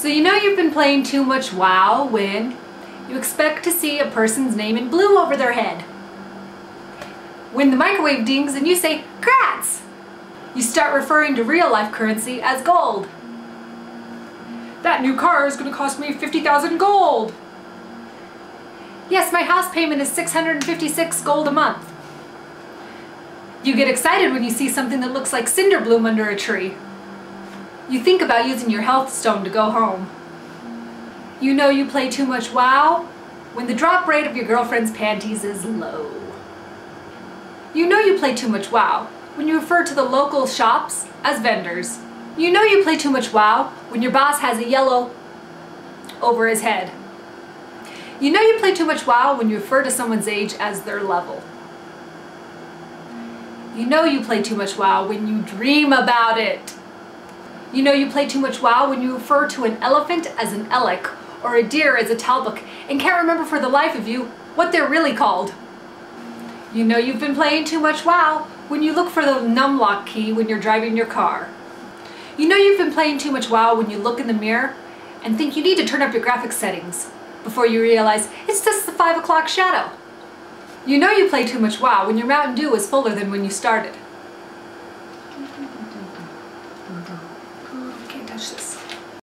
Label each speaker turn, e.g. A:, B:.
A: So you know you've been playing too much WoW when you expect to see a person's name in blue over their head. When the microwave dings and you say, Grats! You start referring to real life currency as gold. That new car is going to cost me 50,000 gold. Yes, my house payment is 656 gold a month. You get excited when you see something that looks like cinder bloom under a tree. You think about using your hearthstone to go home. You know you play too much WoW when the drop rate of your girlfriend's panties is low. You know you play too much WoW when you refer to the local shops as vendors. You know you play too much WoW when your boss has a yellow over his head. You know you play too much WoW when you refer to someone's age as their level. You know you play too much WoW when you dream about it. You know you play too much WoW when you refer to an elephant as an Elekk or a deer as a Talbuk and can't remember for the life of you what they're really called. You know you've been playing too much WoW when you look for the numlock key when you're driving your car. You know you've been playing too much WoW when you look in the mirror and think you need to turn up your graphics settings before you realize it's just the 5 o'clock shadow. You know you play too much WoW when your Mountain Dew is fuller than when you started. conscious.